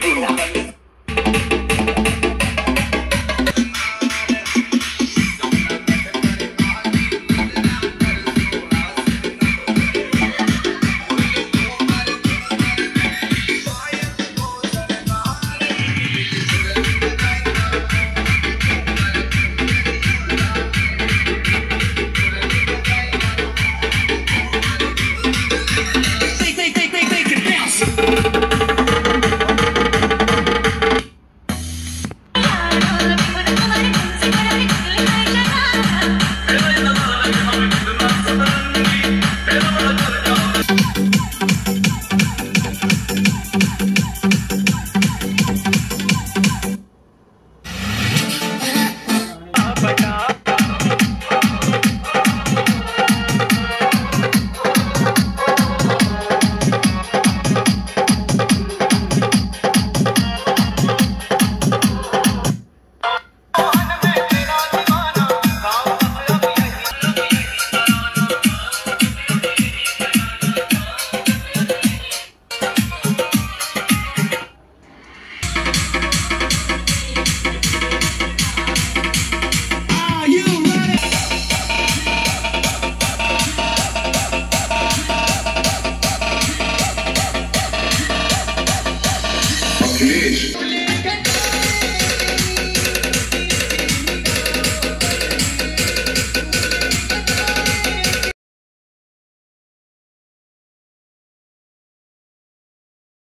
Argentina.